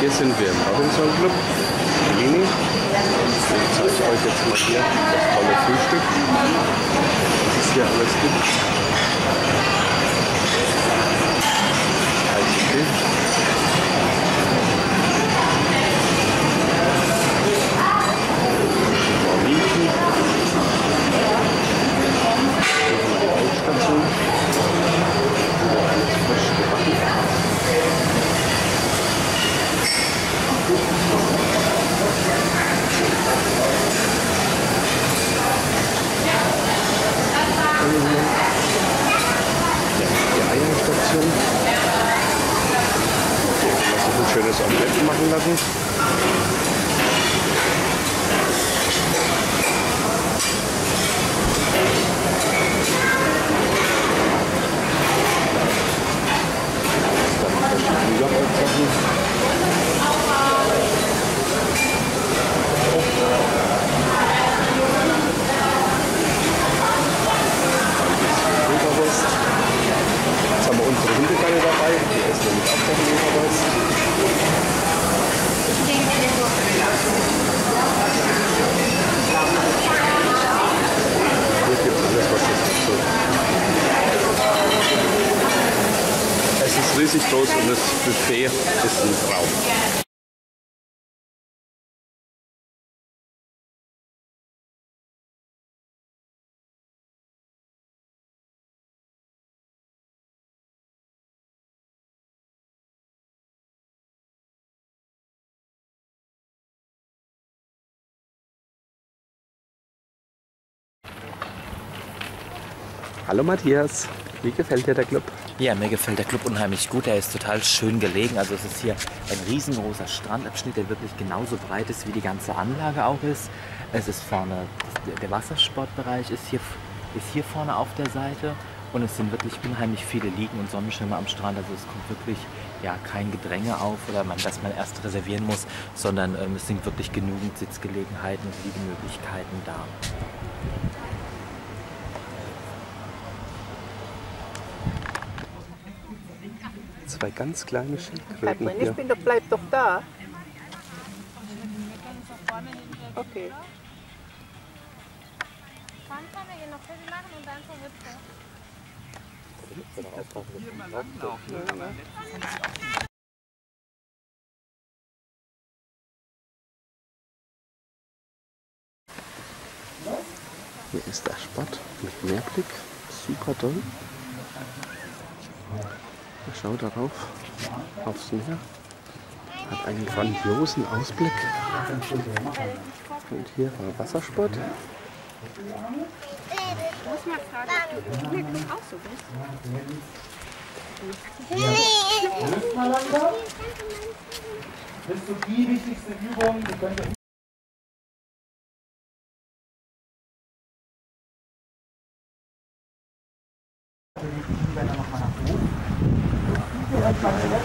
Hier sind wir im Robinson Club, Lini. Ich zeige euch jetzt mal hier das tolle Frühstück, was es hier alles gibt. Heiße Tee. Marmiten. Hier haben wir die Ausstation. Wieder alles frisch gebacken. die Eierstation. Hier kann man sich ein schönes Machen lassen. Jetzt haben wir unsere Hundegalle dabei. Die essen nämlich auch noch Leberwurst. Hier gibt es ist riesig groß und das Buffet ist ein Traum. Hallo Matthias, wie gefällt dir der Club? Ja, mir gefällt der Club unheimlich gut. Er ist total schön gelegen. Also es ist hier ein riesengroßer Strandabschnitt, der wirklich genauso breit ist, wie die ganze Anlage auch ist. Es ist vorne, der Wassersportbereich ist hier, ist hier vorne auf der Seite. Und es sind wirklich unheimlich viele Liegen und Sonnenschirme am Strand. Also es kommt wirklich ja, kein Gedränge auf oder man, dass man erst reservieren muss, sondern ähm, es sind wirklich genügend Sitzgelegenheiten und Liegemöglichkeiten da. Zwei ganz kleine Schildkröten ich bin doch, bleib doch da. Okay. Dann kann er hier noch Film machen und dann zur Witze. Hier ist der Spot mit Meerblick. Super toll. Schau darauf, aufs Meer. Hat einen grandiosen Ausblick. Und hier war Wassersport. Ich muss mal fragen, ob du im Club auch so bist. Das ist so die wichtigste Übung. Die könnt ihr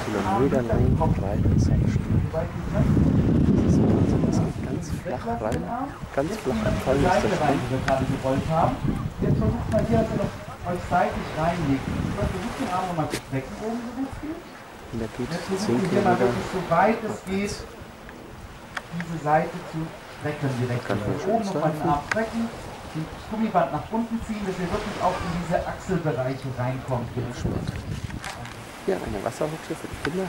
Kilometer lang breiten Sandstein. Das ist Wahnsinn. Das geht ganz flach rein. Ganz flach abfallen ist der rein, Strand. Jetzt versucht mal hier, dass ihr noch euch seitlich reinlegt. Ich versucht den Arm nochmal zu strecken oben, so gut es geht. Und geht Jetzt 10 versuchen wir mal wirklich so weit es geht, diese Seite zu strecken direkt. Man schön oben nochmal den. Arm strecken, das Gummiband nach unten ziehen, dass ihr wirklich auch in diese Achselbereiche reinkommt. Hier eine Wasserrutsche für die Kinder.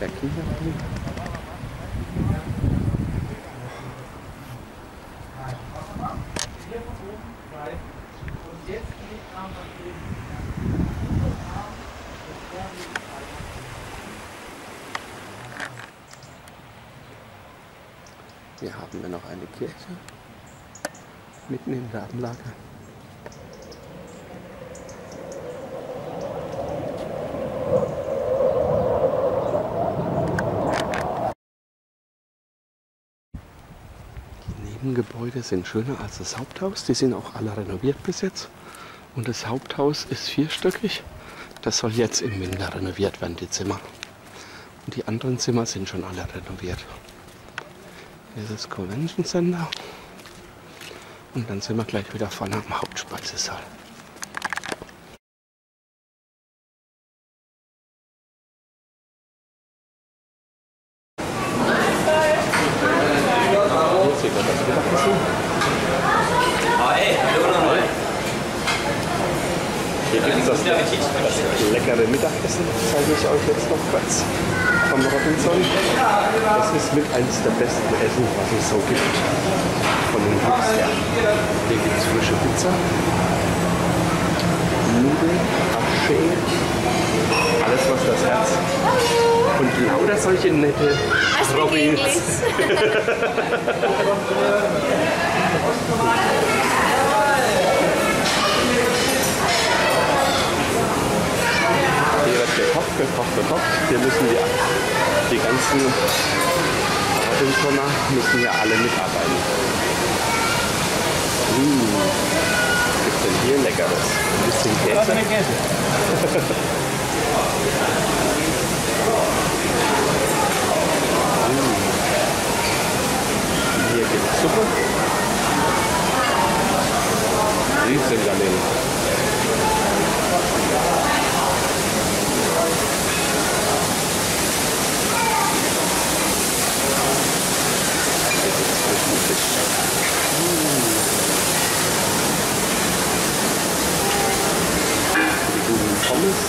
Der Kinderpool. Haben wir noch eine Kirche mitten in der. Die Nebengebäude sind schöner als das Haupthaus. Die sind auch alle renoviert bis jetzt. Und das Haupthaus ist vierstöckig. Das soll jetzt im Winter renoviert werden, die Zimmer. Und die anderen Zimmer sind schon alle renoviert dieses Convention Center. Und dann sind wir gleich wieder vorne am Hauptspeisesaal. Oh, hallo. Hier gibt es das, das leckere Mittagessen, zeige ich euch jetzt noch kurz vom Robinson. Das ist mit eines der besten Essen, was es so gibt. Von den Hubs her. Hier gibt es frische Pizza, Nudeln, Haché, alles was das Herz. Und lauter solche nette Robins. Hier wird gekocht, gekocht, gekocht. Hier müssen die, die ganzen Robinsoner müssen ja alle mitarbeiten. Mmh. Was gibt's denn hier Leckeres? Ein bisschen Käse. Mm. Hier gibt es Suppe. Riesengarnelen. Hier gibt es frischen Fisch. Die guten Pommes.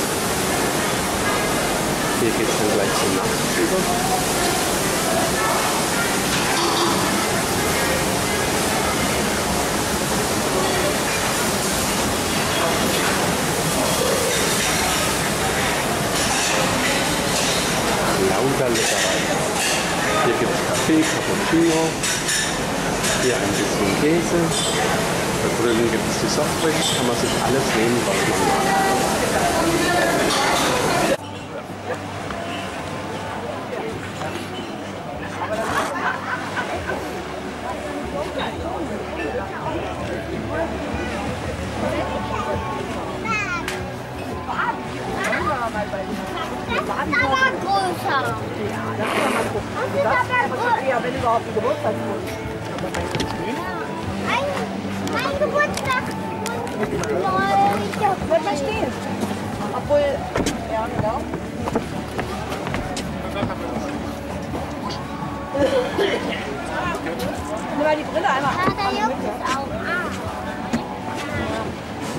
Hier geht es dann gleich zum Nachtisch über. Lauter Leckereien. Hier gibt es Kaffee, Cappuccino. Hier ein bisschen Käse. Da drüben gibt es die Softdrinks. Kann man sich alles nehmen, was man mag.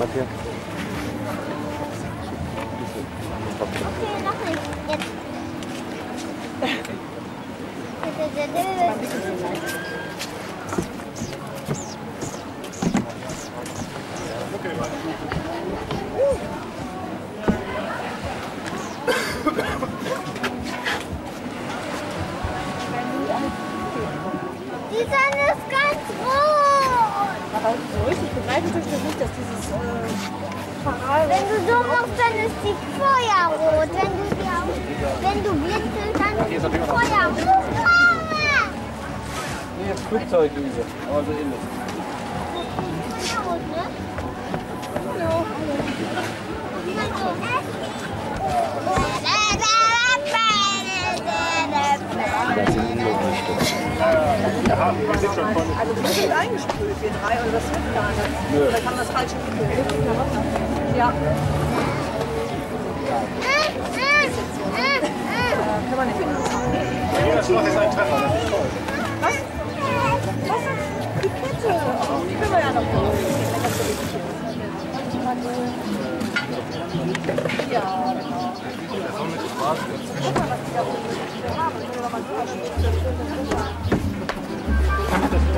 Matthias. Okay, noch nicht. Dieses äh. Wenn du so machst, dann ist die Feuerrot. Wenn du, die auch, wenn du blinzelst, dann ist die Feuerrot. Nee, jetzt Flugzeugdüse, aber so ähnlich. Feuerrot, ne? Also wir sind eingesprüht, wir drei, und das hilft gar nicht. Vielleicht haben wir das falsche Mittel. Ja, kann man nicht benutzen. Jeder Schlag ist ein Treffer. Was? Was? Die Kette. Die können wir ja noch. Ja. Das ist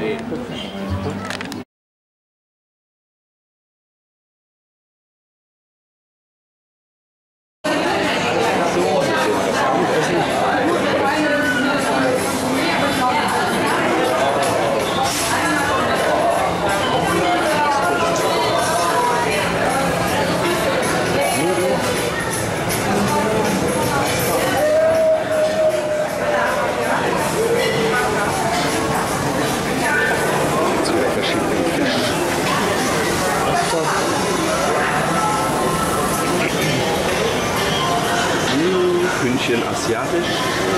し Hühnchen asiatisch.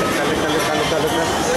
Lecker, lecker, lecker, lecker, lecker.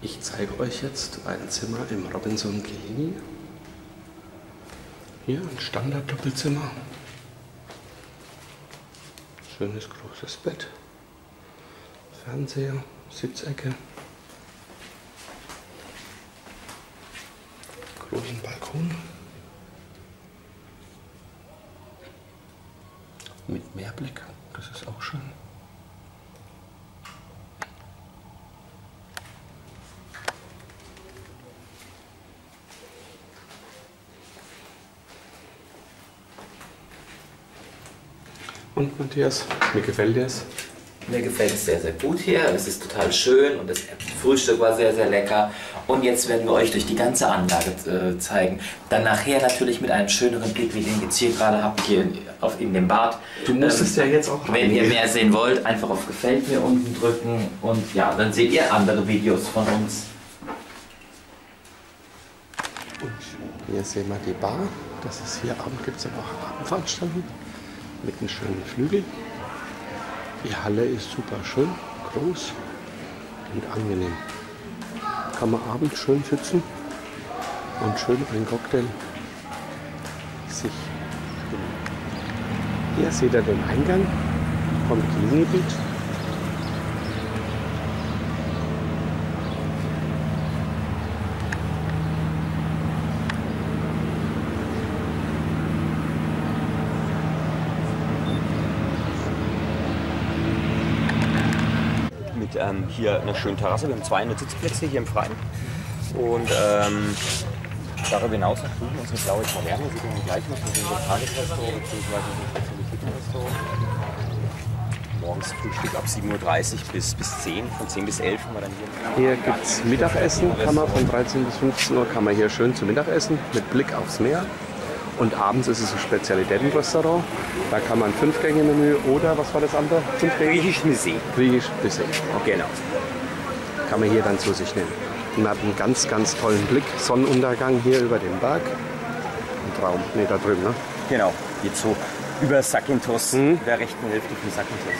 Ich zeige euch jetzt ein Zimmer im Robinson Kellini. Hier ein Standard-Doppelzimmer. Schönes großes Bett. Fernseher, Sitzecke. Großen Balkon. Mit Meerblick, das ist auch schön. Und Matthias, wie gefällt dir es? Mir gefällt es sehr, sehr gut hier. Es ist total schön und das Frühstück war sehr, sehr lecker. Und jetzt werden wir euch durch die ganze Anlage äh, zeigen. Dann nachher natürlich mit einem schöneren Blick, wie den ihr jetzt hier gerade habt, hier in, auf, in dem Bad. Du musstest ja jetzt auch Wenn ihr mehr sehen wollt, einfach auf Gefällt mir unten drücken. Und ja, dann seht ihr andere Videos von uns. Hier sehen wir die Bar. Das ist hier Abend gibt es aber auch Abendveranstaltungen mit einem schönen Flügel. Die Halle ist super schön, groß und angenehm. Kann man abends schön sitzen und schön einen Cocktail sich. Hier seht ihr den Eingang vom Bikini ähm, hier einer schönen Terrasse. Wir haben 200 Sitzplätze hier im Freien. Und ähm, darüber hinaus noch drüben unsere blaue Taverne. Sie können gleich noch mit dem Tagesrestaurant bzw. Restaurant. Morgens Frühstück ab 7.30 Uhr bis, bis 10. Von 10 bis 11 haben wir dann hier. Hier gibt es Mittagessen, kann man von 13 bis 15 Uhr kann man hier schön zu Mittag essen mit Blick aufs Meer. Und abends ist es ein Spezialitätenrestaurant. Da kann man Fünf-Gänge-Menü oder was war das andere? Griechisch See. Griechisch Buffet. Genau. Kann man hier dann zu sich nehmen. Und man hat einen ganz, ganz tollen Blick. Sonnenuntergang hier über den Berg. Ein Traum. Ne, da drüben, ne? Genau. Geht so über Sakintos, der rechten Hälfte von Sakintos.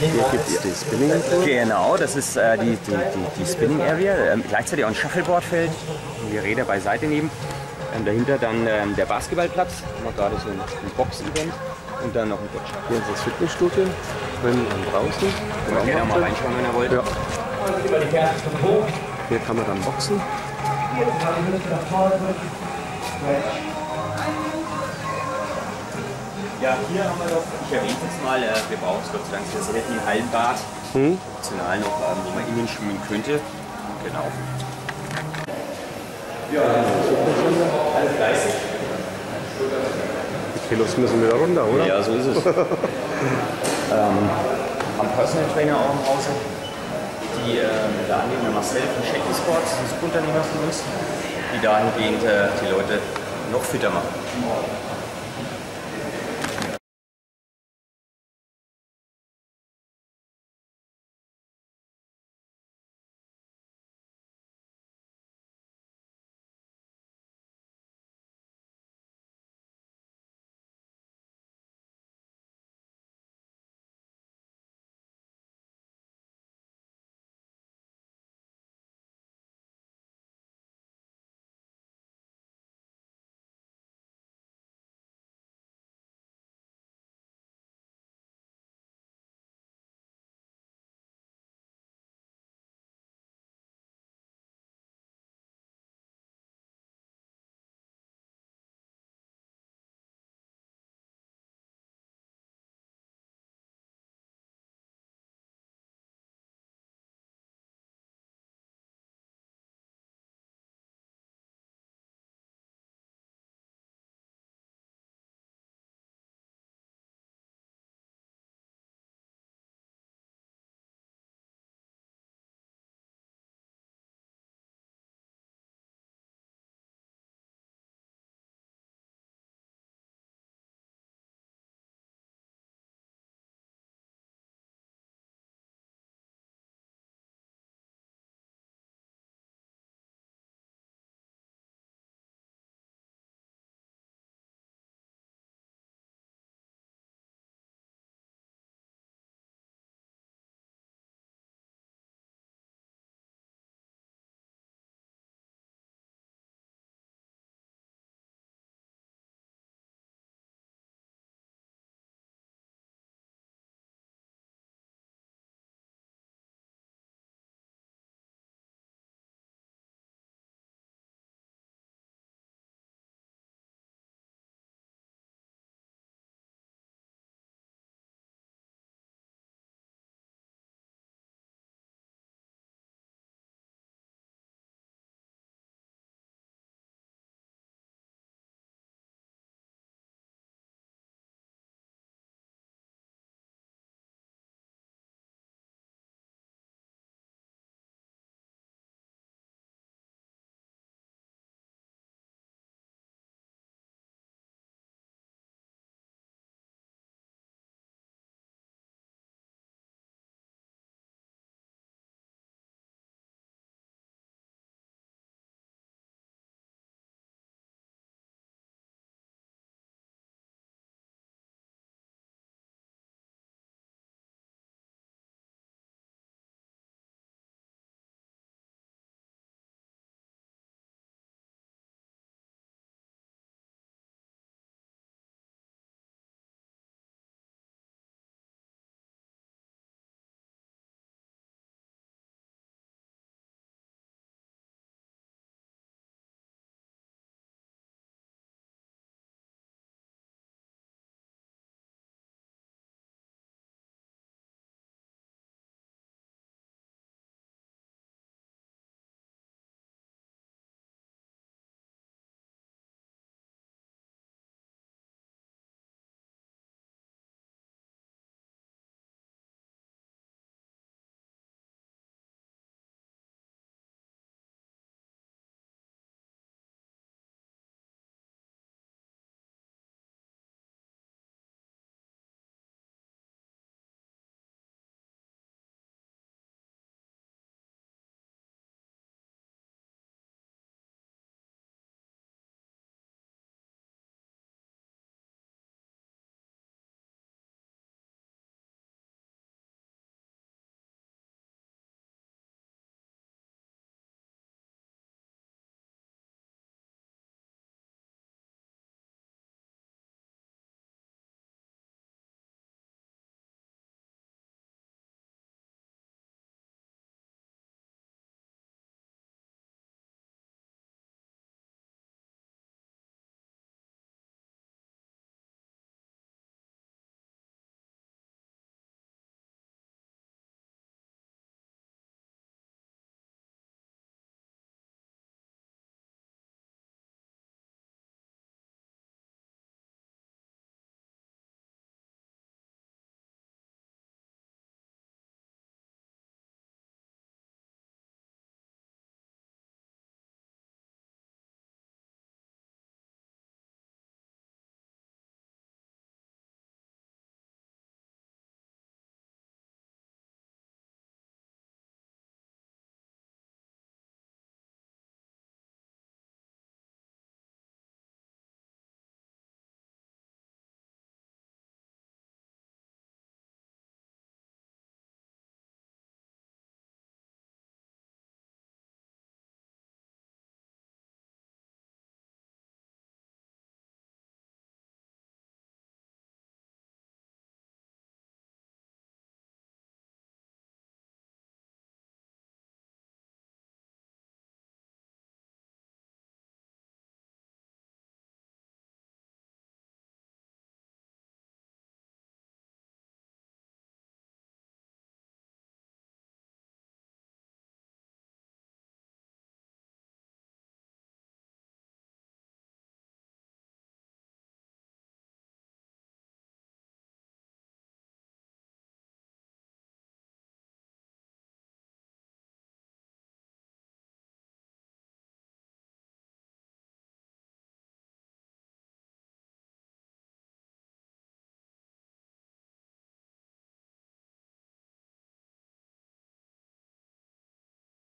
Hier gibt es die Spinning Tour. Genau, das ist äh, die, die, die, die Spinning Area. Ähm, gleichzeitig auch ein Shuffleboardfeld, die Räder beiseite nehmen. Ähm, dahinter dann ähm, der Basketballplatz, haben wir gerade so ein, ein Box-Event und dann noch ein Boccia. Hier ist das Fitnessstudio. Drinnen und draußen. Können wir gerne mal reinschauen, wenn ihr wollt. Ja. Hier kann man dann boxen. Ja, hier haben wir doch, ich erwähne es jetzt mal, äh, wir brauchen es Gott sei Dank sehr selten, ein Hallenbad. Optional noch, ähm, wo man innen schwimmen könnte. Genau. Die Kilos müssen wieder runter, oder? Ja, so ist es. ähm, haben Personal Trainer auch im Hause, die da annehmen, der Marcel von Shakey Sports, ein Subunternehmer von uns, die dahingehend äh, die Leute noch fitter machen.